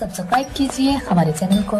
Subscribe कीजिए हमारे channel को।